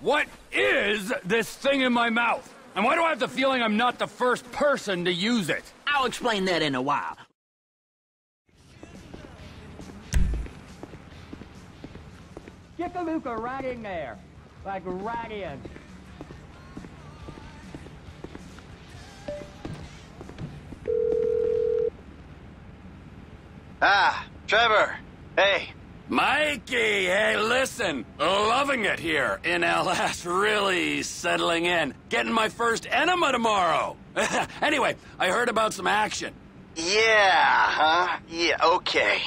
What is this thing in my mouth? And why do I have the feeling I'm not the first person to use it? I'll explain that in a while. Stick a Luca right in there. Like right in. Ah, Trevor. Hey. Mikey, hey, listen. Loving it here in LS. Really settling in. Getting my first enema tomorrow. anyway, I heard about some action. Yeah, huh? Yeah, okay.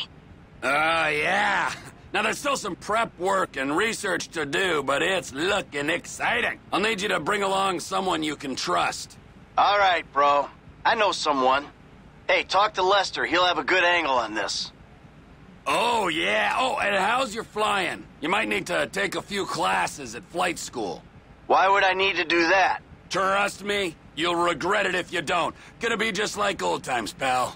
Uh, yeah. Now, there's still some prep work and research to do, but it's looking exciting. I'll need you to bring along someone you can trust. All right, bro. I know someone. Hey, talk to Lester. He'll have a good angle on this. Oh, yeah. Oh, and how's your flying? You might need to take a few classes at flight school. Why would I need to do that? Trust me, you'll regret it if you don't. Gonna be just like old times, pal.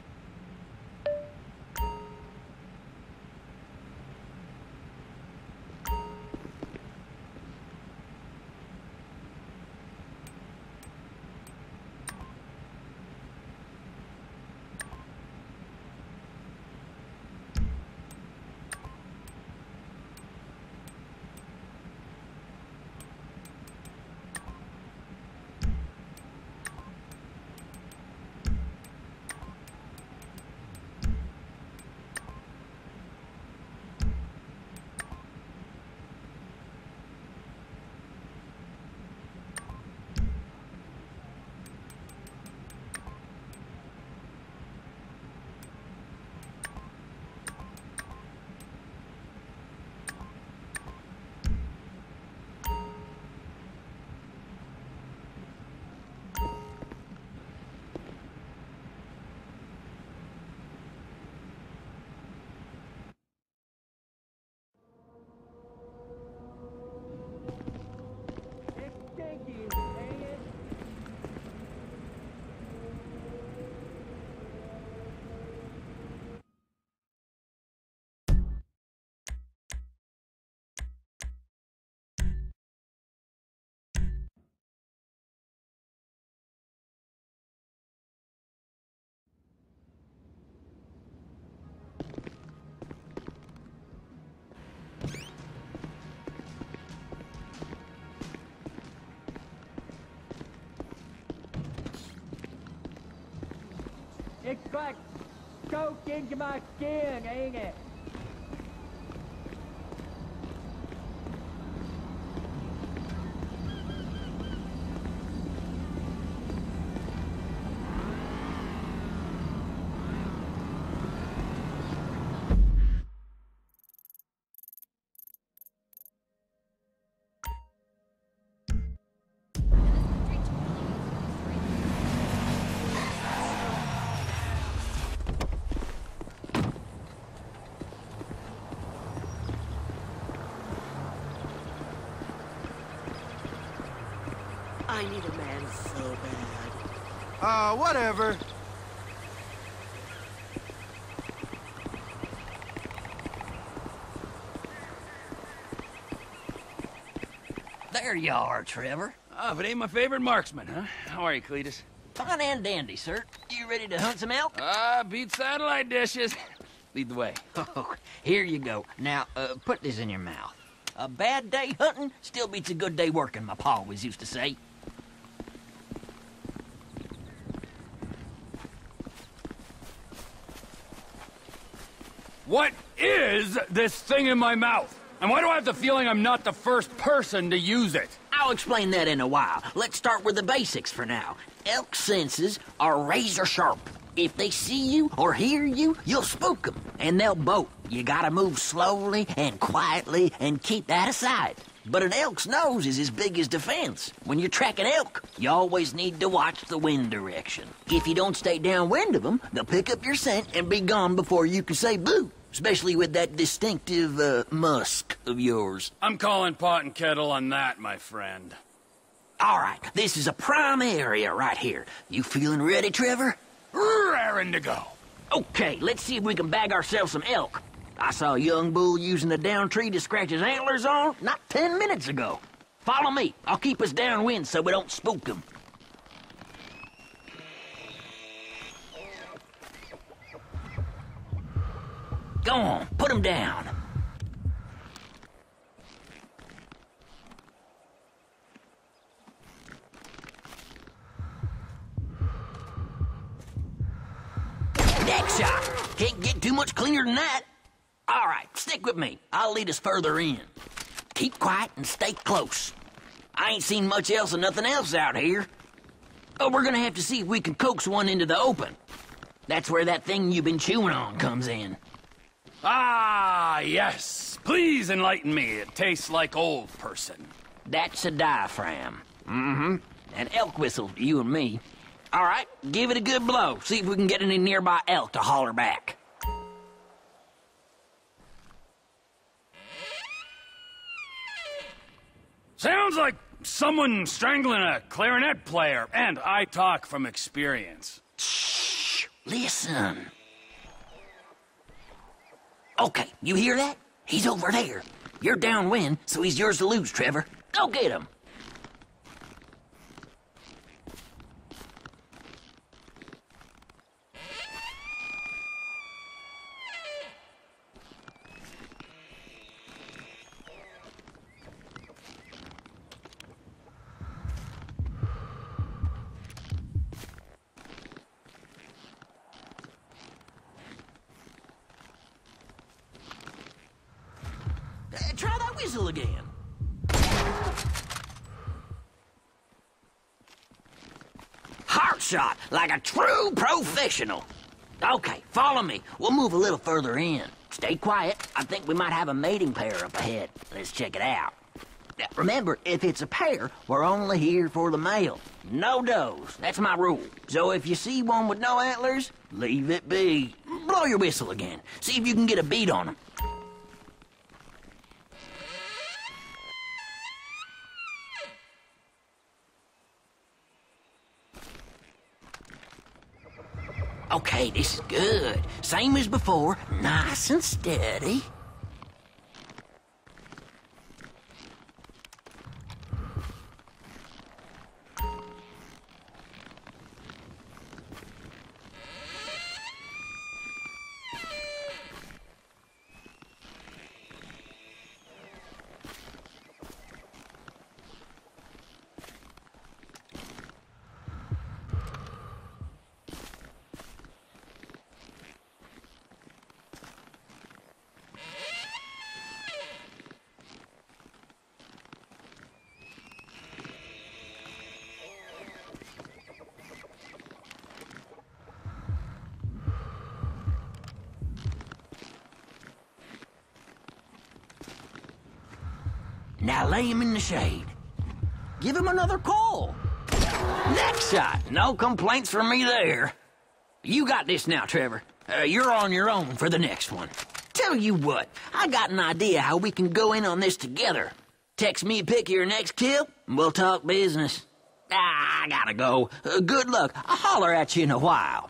Like soaked into my skin, ain't it? I need a man so bad. Uh, whatever. There you are, Trevor. Ah, but ain't my favorite marksman, huh? How are you, Cletus? Fine and dandy, sir. You ready to hunt some elk? Ah, beat satellite dishes. Lead the way. Oh, here you go. Now, uh, put this in your mouth. A bad day hunting still beats a good day working, my pa always used to say. What is this thing in my mouth? And why do I have the feeling I'm not the first person to use it? I'll explain that in a while. Let's start with the basics for now. Elk senses are razor sharp. If they see you or hear you, you'll spook them, and they'll bolt. You gotta move slowly and quietly and keep that aside. But an elk's nose is as big as defense. When you're tracking elk, you always need to watch the wind direction. If you don't stay downwind of them, they'll pick up your scent and be gone before you can say boo. Especially with that distinctive uh, musk of yours. I'm calling pot and kettle on that, my friend. All right, this is a prime area right here. You feeling ready, Trevor? Raring to go. Okay, let's see if we can bag ourselves some elk. I saw a young bull using a down tree to scratch his antlers on not ten minutes ago. Follow me. I'll keep us downwind so we don't spook them. Go on, put them down. Neck shot. Can't get too much cleaner than that. All right, stick with me. I'll lead us further in. Keep quiet and stay close. I ain't seen much else and nothing else out here. Oh, we're gonna have to see if we can coax one into the open. That's where that thing you've been chewing on comes in. Ah, yes. Please enlighten me. It tastes like old person. That's a diaphragm. Mm-hmm. An elk whistle, you and me. All right, give it a good blow. See if we can get any nearby elk to holler back. Sounds like someone strangling a clarinet player, and I talk from experience. Shh, listen. Okay, you hear that? He's over there. You're downwind, so he's yours to lose, Trevor. Go get him. Uh, whistle again. Heart shot, like a true professional. Okay, follow me. We'll move a little further in. Stay quiet. I think we might have a mating pair up ahead. Let's check it out. Now, remember, if it's a pair, we're only here for the male. No does. That's my rule. So if you see one with no antlers, leave it be. Blow your whistle again. See if you can get a beat on them. Same as before, nice and steady. Now lay him in the shade. Give him another call. Next shot. No complaints from me there. You got this now, Trevor. Uh, you're on your own for the next one. Tell you what, I got an idea how we can go in on this together. Text me a pic of your next kill, and we'll talk business. Ah, I gotta go. Uh, good luck. I'll holler at you in a while.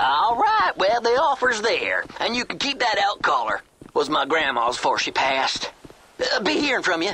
All right, well, the offer's there, and you can keep that elk collar. Was my grandma's before she passed. Uh, be hearing from you.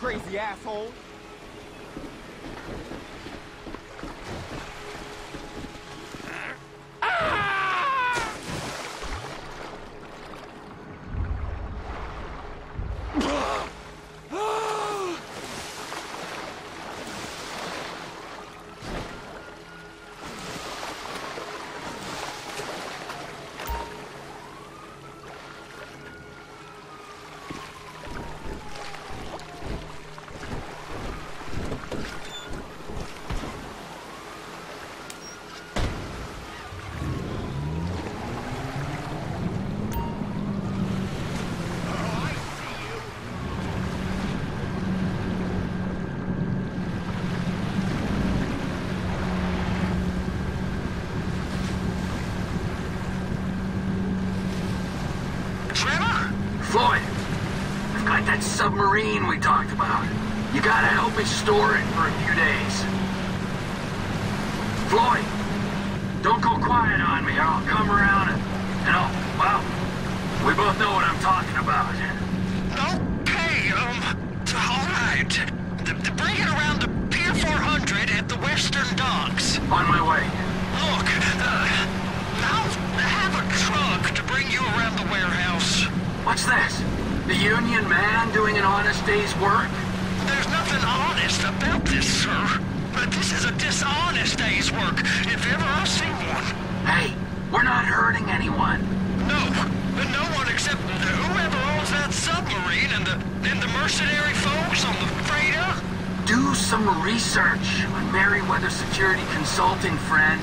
Crazy asshole! Submarine we talked about. You gotta help me store it for a few days. Floyd, don't go quiet on me or I'll come around and, and I'll, well, we both know what I'm talking about. Okay, um, all right. D- d- bring it around to Pier 400 at the Western Docks. On my way. Look, uh, I'll have a truck to bring you around the warehouse. What's this? The union man doing an honest day's work? There's nothing honest about this, sir. But this is a dishonest day's work, if ever I've seen one. Hey, we're not hurting anyone. No, but no one except whoever owns that submarine and the and the mercenary folks on the freighter. Do some research on Merryweather Security Consulting, friend.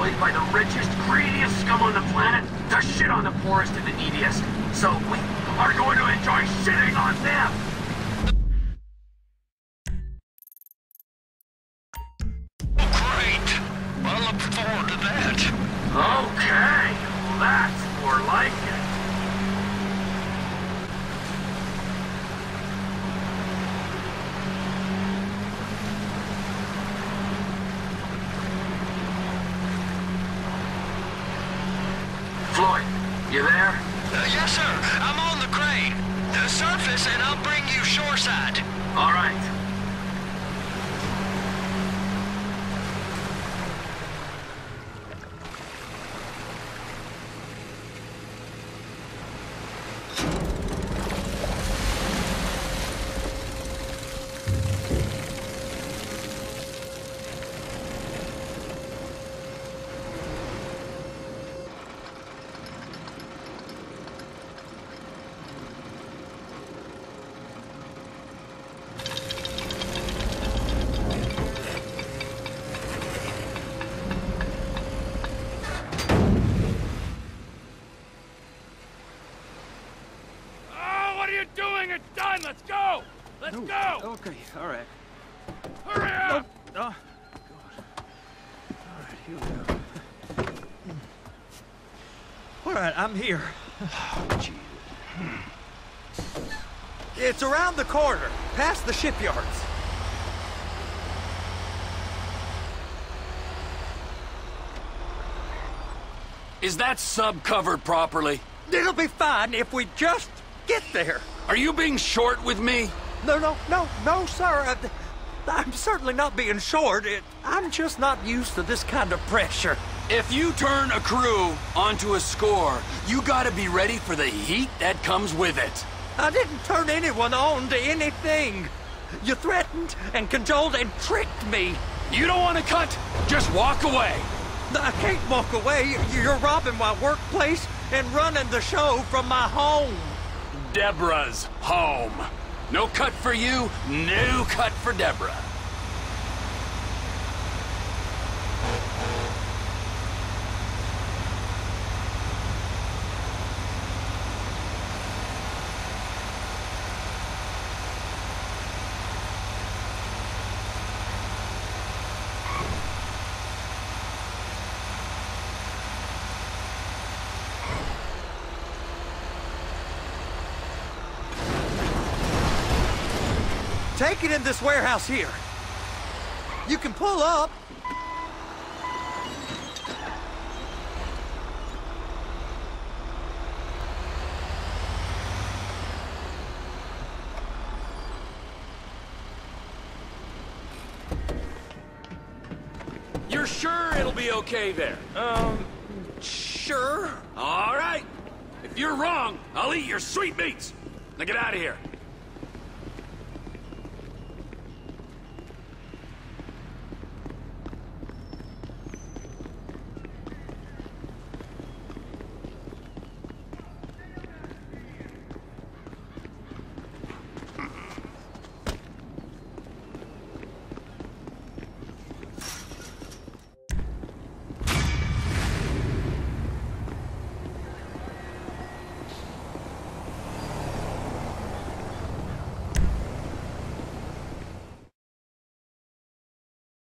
by the richest, greediest scum on the planet to shit on the poorest and the neediest. So we are going to enjoy shitting on them. You there? Uh, yes, sir. I'm on the crane. The surface, and I'll bring you shoreside. All right. Let's go. Okay, all right. Hurry up. Oh, God. All right, here we go. All right, I'm here. Gee. It's around the corner, past the shipyards. Is that sub covered properly? It'll be fine if we just get there. Are you being short with me? No, no, no, no, sir. Uh, I, I'm certainly not being short. It, I'm just not used to this kind of pressure. If you turn a crew onto a score, you gotta be ready for the heat that comes with it. I didn't turn anyone on to anything. You threatened and cajoled and tricked me. You don't want to cut? Just walk away. I can't walk away. You're robbing my workplace and running the show from my home. Deborah's home. No cut for you, no cut for Deborah. Take it in this warehouse here. You can pull up. You're sure it'll be okay there? Um, sure. All right. If you're wrong, I'll eat your sweet meats. Now get out of here.